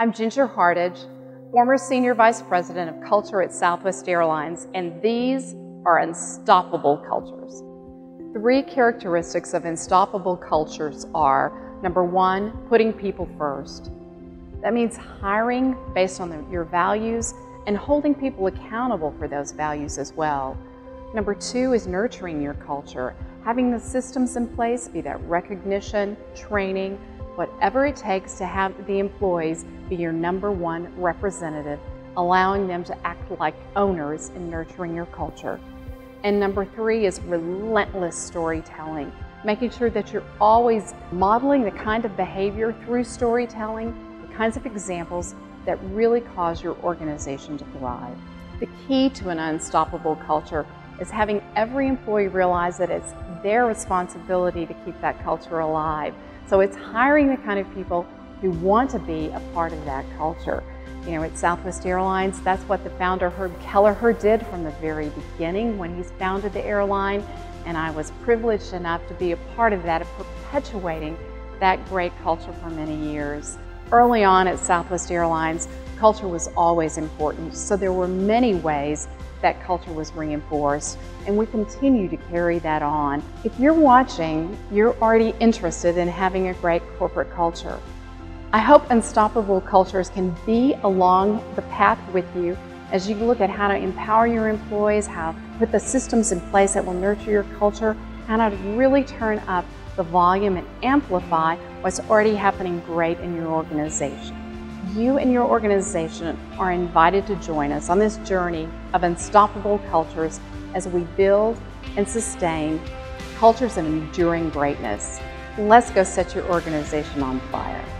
I'm Ginger Hardage, former Senior Vice President of Culture at Southwest Airlines, and these are unstoppable cultures. Three characteristics of unstoppable cultures are number one, putting people first. That means hiring based on the, your values and holding people accountable for those values as well. Number two is nurturing your culture, having the systems in place, be that recognition, training, whatever it takes to have the employees be your number one representative, allowing them to act like owners in nurturing your culture. And number three is relentless storytelling, making sure that you're always modeling the kind of behavior through storytelling, the kinds of examples that really cause your organization to thrive. The key to an unstoppable culture is having every employee realize that it's their responsibility to keep that culture alive. So it's hiring the kind of people who want to be a part of that culture. You know, at Southwest Airlines, that's what the founder Herb Kelleher did from the very beginning when he founded the airline. And I was privileged enough to be a part of that, of perpetuating that great culture for many years. Early on at Southwest Airlines, culture was always important, so there were many ways that culture was reinforced, and we continue to carry that on. If you're watching, you're already interested in having a great corporate culture. I hope Unstoppable Cultures can be along the path with you as you look at how to empower your employees, how to put the systems in place that will nurture your culture, and how to really turn up the volume and amplify what's already happening great in your organization you and your organization are invited to join us on this journey of unstoppable cultures as we build and sustain cultures of enduring greatness. Let's go set your organization on fire.